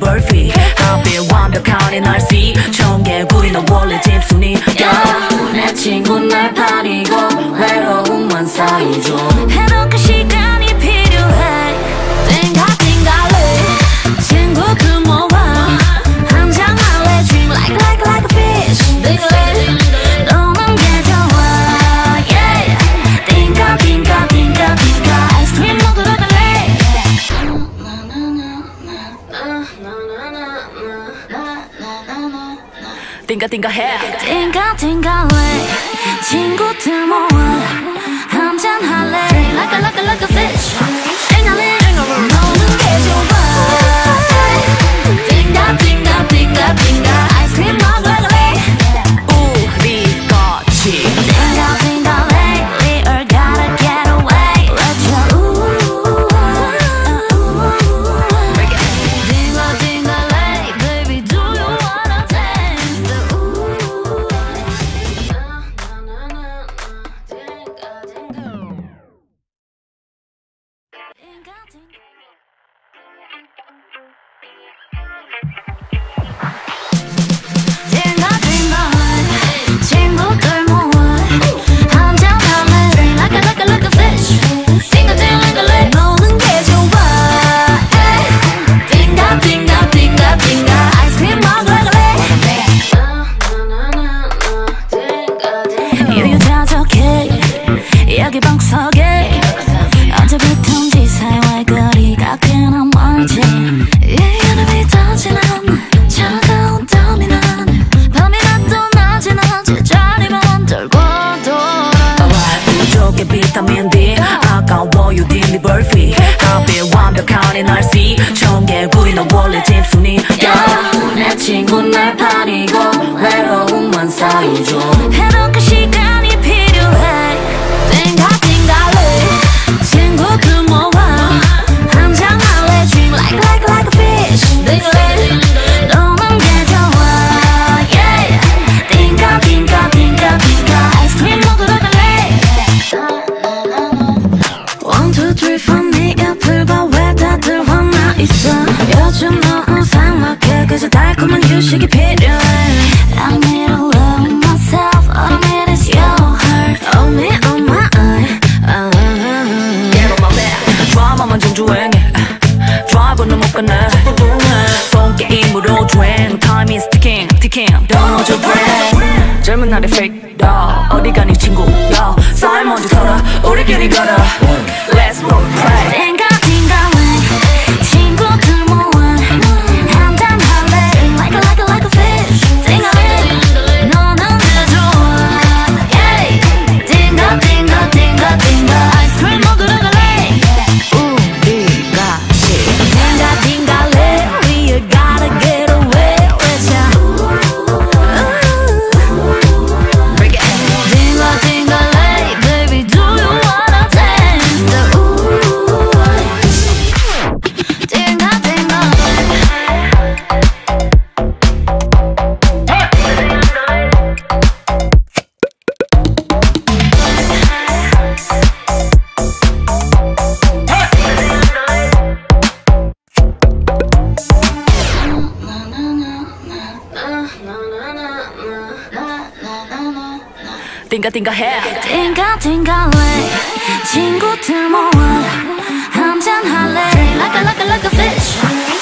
Murphy. I've been wandering around in the sea, trying to get good in the world. Dingga dingga hair. Dingga dingga way. 날 see 정결구이 너 원래 집순이. 야나 내 친구 날 파는 is ticking ticking Don't hold your breath 젊은 날의 fake doll 어디 가니 친구야 싸이 먼지 털어 우리끼리 걸어 Dingga dingga hey, dingga dingga 띵가띵가래 친구들 모아 한잔할래. Like a like a like a fish.